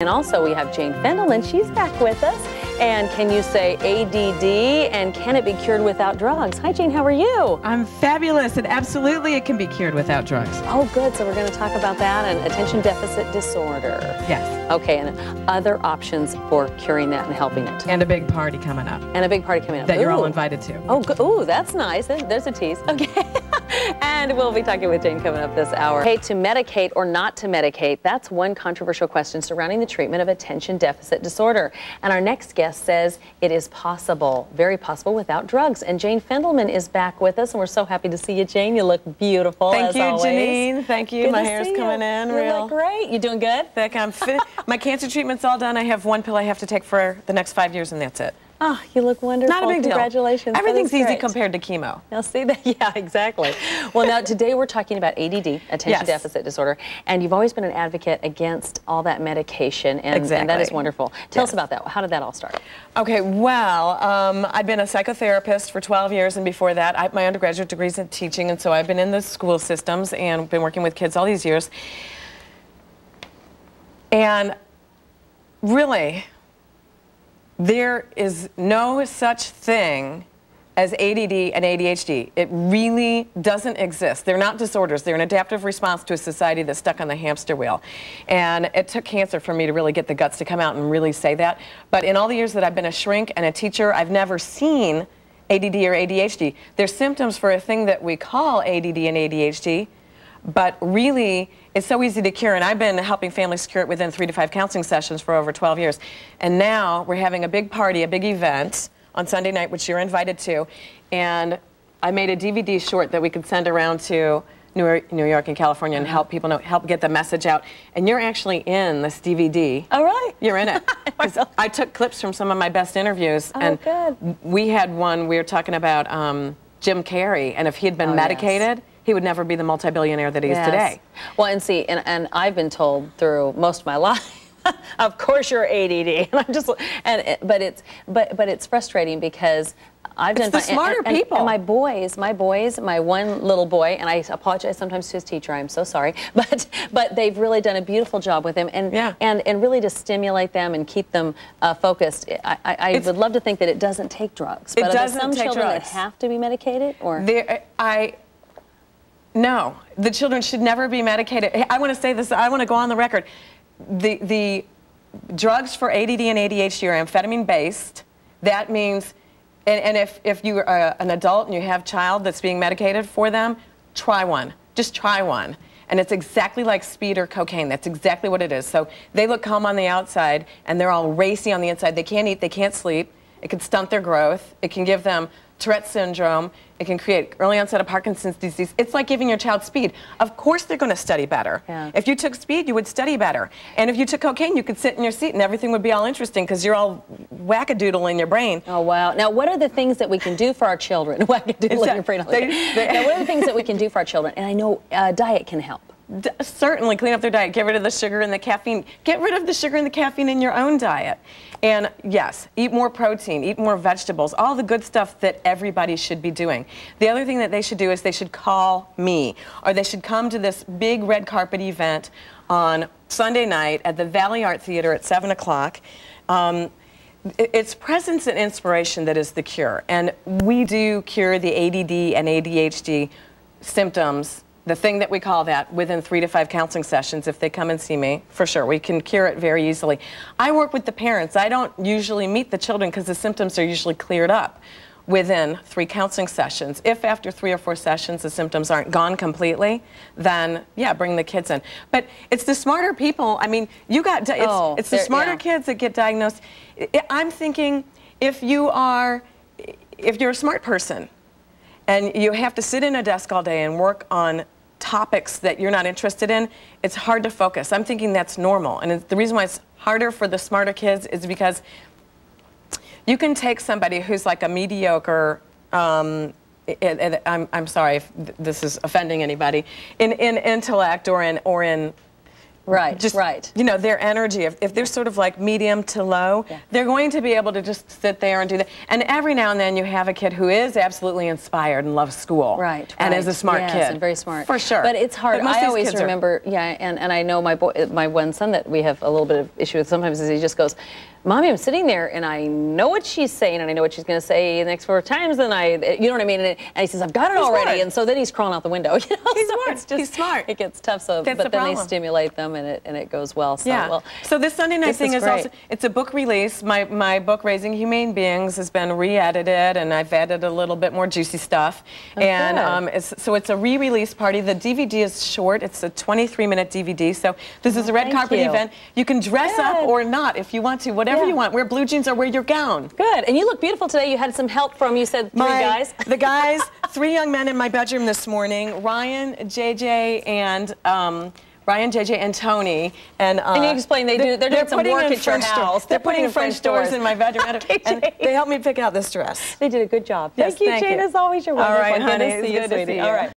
And also we have Jane Fendelman. She's back with us. And can you say ADD and can it be cured without drugs? Hi, Jane. How are you? I'm fabulous, and absolutely it can be cured without drugs. Oh, good. So we're going to talk about that and attention deficit disorder. Yes. Okay, and other options for curing that and helping it. And a big party coming up. And a big party coming up. That you're all invited to. Oh. Ooh, that's nice. There's a tease. Okay. and we'll be talking with Jane coming up this hour. Hey, to medicate or not to medicate, that's one controversial question surrounding the treatment of attention deficit disorder. And our next guest says it is possible, very possible, without drugs. And Jane Fendelman is back with us, and we're so happy to see you, Jane. You look beautiful. Thank you, always. Janeene. Thank you. Good My hair's coming you. in You real look great. You doing good? thick. I'm fit. My cancer treatment's all done. I have one pill I have to take for the next five years, and that's it. Oh, you look wonderful. Not a big deal. Congratulations. Everything's easy great. compared to chemo. Now, see that? Yeah, exactly. Well, now today we're talking about ADD, attention Yes. deficit disorder, and you've always been an advocate against all that medication, and, and that is wonderful. Tell us about that. How did that all start? Okay, well, um, I've been a psychotherapist for 12 years, and before that, I, my undergraduate degree's in teaching, and so I've been in the school systems and been working with kids all these years. And really, there is no such thing as ADD and ADHD. It really doesn't exist. They're not disorders. They're an adaptive response to a society that's stuck on the hamster wheel. And it took cancer for me to really get the guts to come out and really say that. But in all the years that I've been a shrink and a teacher, I've never seen ADD or ADHD. They're symptoms for a thing that we call ADD and ADHD, but really it's so easy to cure and i've been helping families cure it within three to five counseling sessions for over 12 years and now we're having a big party a big event on sunday night which you're invited to and i made a dvd short that we could send around to new york, and california and help people know help get the message out and you're actually in this dvd Oh, really? you're in it. I took clips from some of my best interviews, Oh, and good. we had one. We were talking about um, Jim Carrey, and if he had been Oh, yes. He would never be the multi-billionaire that he is today. Well, and see, and, and I've been told through most of my life. of course you're ADD, and I'm just, and but it's, but but it's frustrating because I've It's done the smarter and- and- people. And my boys, my boys, my one little boy, and I apologize sometimes to his teacher. I'm so sorry, but but they've really done a beautiful job with him, and Yeah. and and really to stimulate them and keep them uh, focused. I, I, I would love to think that it doesn't take drugs, It but are doesn't some take children drugs. that have to be medicated, or There, I. No, the children should never be medicated. I want to say this. I want to go on the record. The the drugs for ADD and ADHD are amphetamine based. That means, and, and if if you're an adult and you have a child that's being medicated for them, try one. Just try one. And it's exactly like speed or cocaine. That's exactly what it is. So they look calm on the outside and they're all racy on the inside. They can't eat, they can't sleep. It can stunt their growth. It can give them Tourette syndrome. It can create early onset of Parkinson's disease. It's like giving your child speed. Of course, they're going to study better. Yeah. If you took speed, you would study better. And if you took cocaine, you could sit in your seat and everything would be all interesting because you're all wackadoodle in your brain. Oh wow! Now, what are the things that we can do for our children? Wackadoodle in your brain. they- they- now, what are the things that we can do for our children? And I know uh, diet can help. D- certainly clean up their diet. Get rid of the sugar and the caffeine. Get rid of the sugar and the caffeine in your own diet. And yes, eat more protein, eat more vegetables, all the good stuff that everybody should be doing. The other thing that they should do is they should call me or they should come to this big red carpet event on Sunday night at the Valley Art Theater at 7 o'clock. Um, it's presence and inspiration that is the cure. And we do cure the ADD and ADHD symptoms, the thing that we call that, within three to five counseling sessions if they come and see me, for sure. We can cure it very easily. I work with the parents. I don't usually meet the children because the symptoms are usually cleared up within three counseling sessions. If after three or four sessions the symptoms aren't gone completely, then yeah, bring the kids in. But it's the smarter people. I mean, you got di- it's, Oh, it's the smarter yeah. kids that get diagnosed. I'm thinking if you are if you're a smart person and you have to sit in a desk all day and work on topics that you're not interested in, it's hard to focus. I'm thinking that's normal. And the reason why it's harder for the smarter kids is because you can take somebody who's like a mediocre um, it, it, I'm, I'm sorry if th- this is offending anybody in, in intellect or in or in Right, just right. you know their energy. If, if they're sort of like medium to low, Yeah. they're going to be able to just sit there and do that. And every now and then you have a kid who is absolutely inspired and loves school, Right, and right. is a smart yes, kid, and very smart for sure. But it's hard. But I always kids are- remember, yeah, and, and I know my boy, my one son that we have a little bit of issue with sometimes is he just goes, "Mommy, I'm sitting there and I know what she's saying and I know what she's going to say the next four times." And I, you know what I mean? And, he says, "I've got it He's already," smart. and so then he's crawling out the window. You know? He's so smart. It's just, He's smart. It gets tough. So, That's but the then they stimulate them and it and it goes well. So, Yeah. well, so this Sunday night this thing is is, also it's a book release. My my book Raising Humane Beings has been re-edited and I've added a little bit more juicy stuff. and good. um, it's, so it's a re-release party. The DVD is short. It's a 23 minute DVD. So this is a red thank carpet you. event. You can dress up or not if you want to. Whatever Yeah. you want. Wear blue jeans or wear your gown. good. And you look beautiful today. You had some help from you said three My- guys. the guys, three young men in my bedroom this morning. Ryan, JJ, and um, Ryan, JJ, and Tony. And, uh, And you explain they do- they're doing some work in at your French house. They're, They're putting putting in French doors doors. in my bedroom. and, they helped me pick out this dress. They did a good job. Yes, Thank you, thank Jane. you. As always, you're All wonderful. right, Good honey. to see you, good to see sweetie. you. All right.